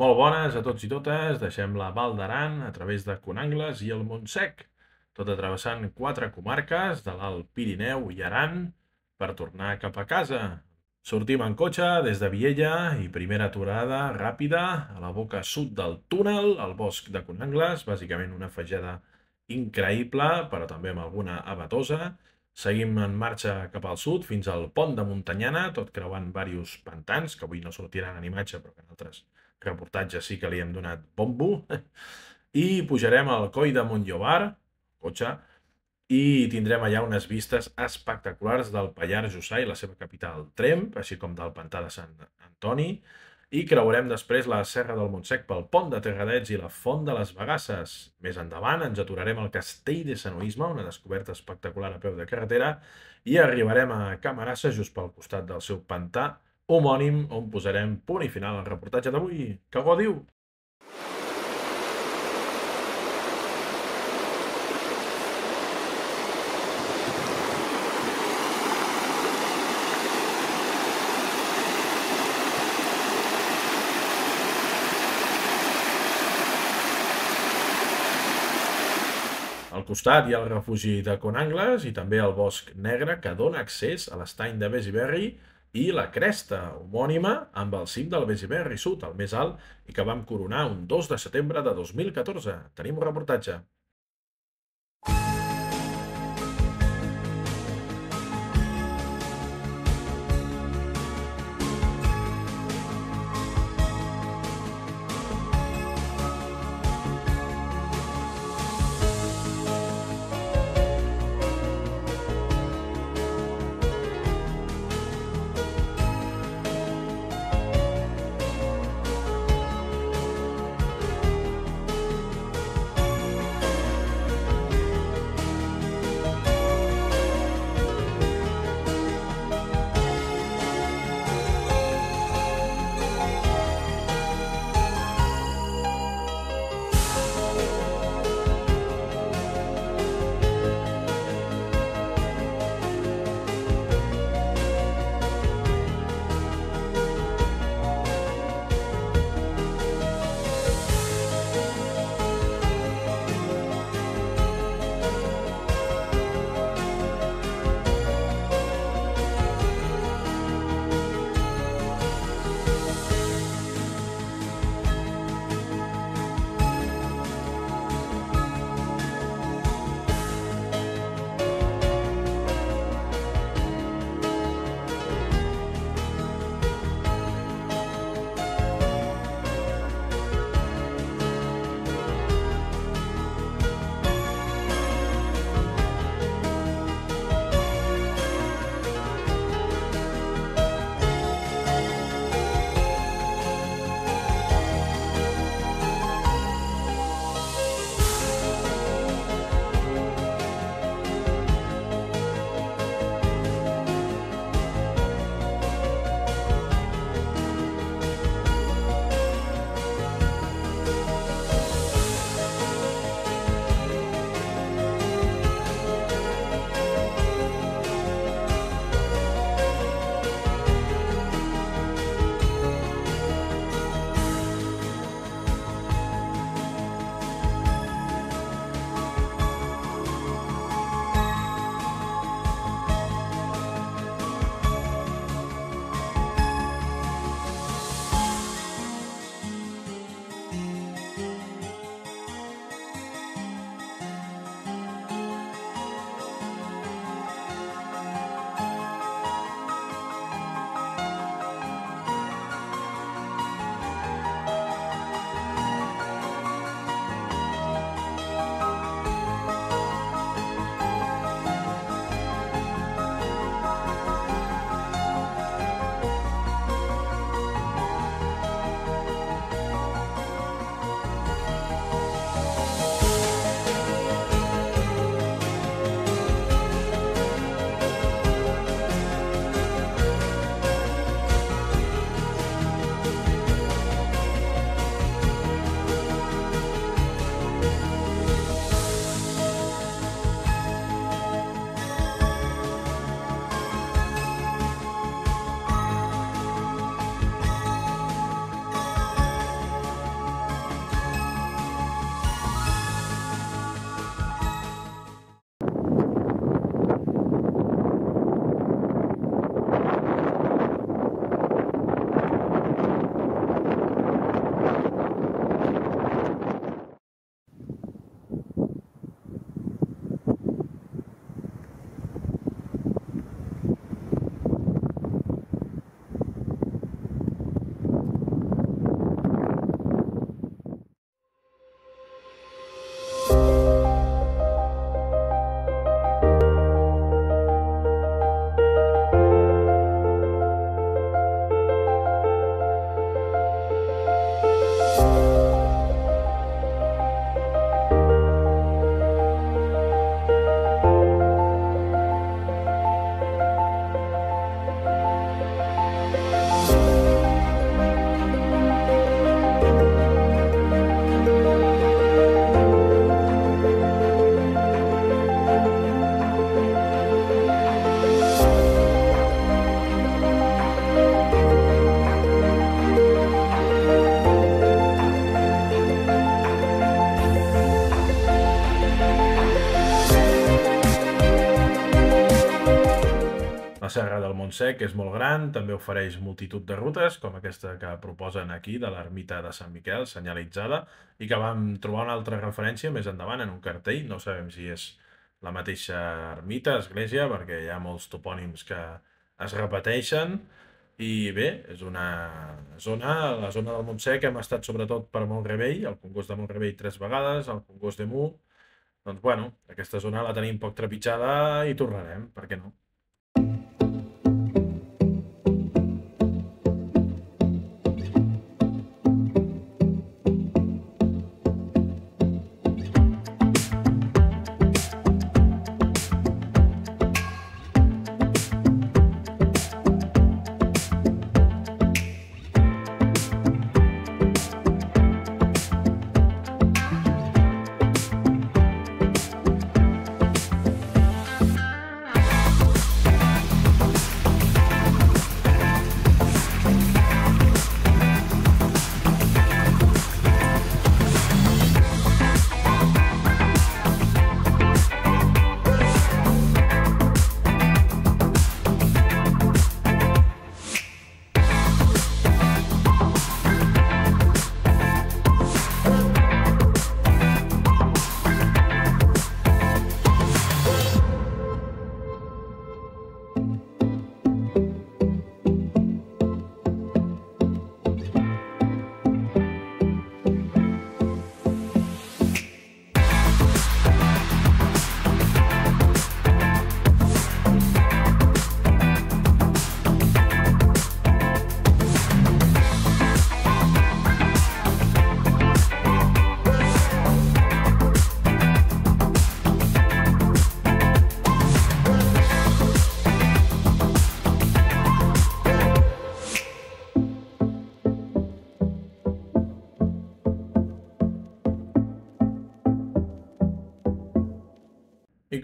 Molt bones a tots i totes, deixem la Val d'Aran a través de Conangles i el Montsec, tot atrevessant quatre comarques de l'Alt Pirineu i Aran per tornar cap a casa. Sortim en cotxe des de Viella i primera aturada ràpida a la boca sud del túnel, al bosc de Conangles, bàsicament una fageda increïble, però també amb alguna abatosa. Seguim en marxa cap al sud fins al pont de Muntanyana, tot creuant diversos pantans, que avui no sortiran en imatge, però que en altres reportatge sí que li hem donat bombo, i pujarem al coll de Montllobar, cotxe, i tindrem allà unes vistes espectaculars del Pallars Jussà i la seva capital, Tremp, així com del pantà de Sant Antoni, i creurem després la Serra del Montsec pel pont de Terradets i la Font de les Bagasses. Més endavant ens aturarem al Castell de Sanoisme, una descoberta espectacular a peu de carretera, i arribarem a Camarassa just pel costat del seu pantà, homònim on posarem punt i final al reportatge d'avui. Que godiu! Al costat hi ha el refugi de Conangles i també el Bosc Negre que dona accés a l'estany de Besiberri i la cresta homònima amb el cim del Besiberri Sud, el més alt, i que vam coronar un 2 de setembre de 2014. Tenim un reportatge. Montsec és molt gran, també ofereix multitud de rutes, com aquesta que proposen aquí, de l'ermita de Sant Miquel, senyalitzada, i que vam trobar una altra referència més endavant en un cartell, no sabem si és la mateixa ermita, església, perquè hi ha molts topònims que es repeteixen, i bé, és una zona, la zona del Montsec, hem estat sobretot per Montrebell, el Congost de Montrebell tres vegades, el Congost de Mu, doncs bueno, aquesta zona la tenim poc trepitjada i tornarem, per què no?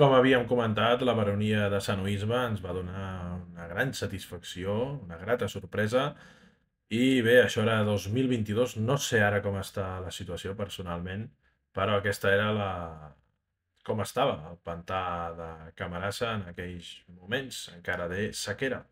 Com havíem comentat, la baronia de Sanoisme ens va donar una gran satisfacció, una grata sorpresa, i bé, això era 2022, no sé ara com està la situació personalment, però aquesta era la... com estava el pantà de Camarassa en aquells moments, encara de sequera.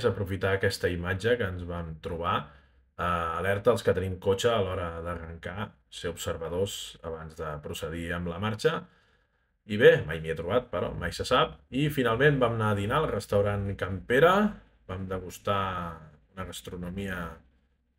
Més aprofitar aquesta imatge que ens vam trobar. Uh, alerta als que tenim cotxe a l'hora d'arrencar, ser observadors abans de procedir amb la marxa. I bé, mai m'hi he trobat, però mai se sap. I finalment vam anar a dinar al restaurant Campera, vam degustar una gastronomia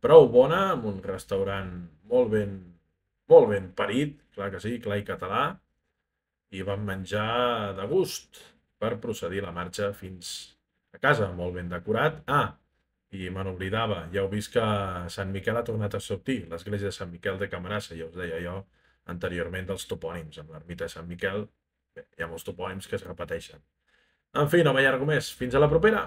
prou bona, amb un restaurant molt ben, molt ben parit, clar que sí, clar i català, i vam menjar de gust per procedir la marxa fins a casa, molt ben decorat. Ah, i me n'oblidava, ja heu vist que Sant Miquel ha tornat a sortir, l'església de Sant Miquel de Camarassa, ja us deia jo anteriorment dels topònims, amb l'ermita de Sant Miquel, bé, hi ha molts topònims que es repeteixen. En fi, no m'allargo més, fins a la propera!